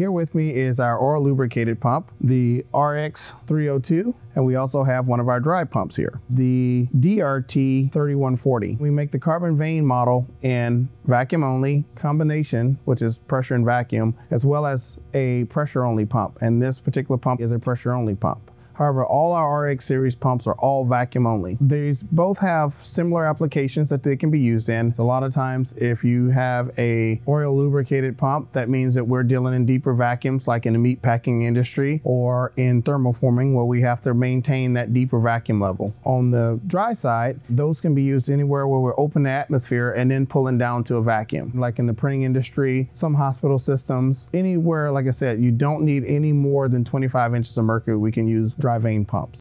Here with me is our oil lubricated pump, the RX302, and we also have one of our dry pumps here, the DRT3140. We make the carbon vane model in vacuum only combination, which is pressure and vacuum, as well as a pressure only pump. And this particular pump is a pressure only pump. However, all our RX series pumps are all vacuum only. These both have similar applications that they can be used in. A lot of times if you have a oil lubricated pump, that means that we're dealing in deeper vacuums like in the meat packing industry or in thermoforming where we have to maintain that deeper vacuum level. On the dry side, those can be used anywhere where we're open the atmosphere and then pulling down to a vacuum. Like in the printing industry, some hospital systems, anywhere, like I said, you don't need any more than 25 inches of mercury, we can use dry vane pumps.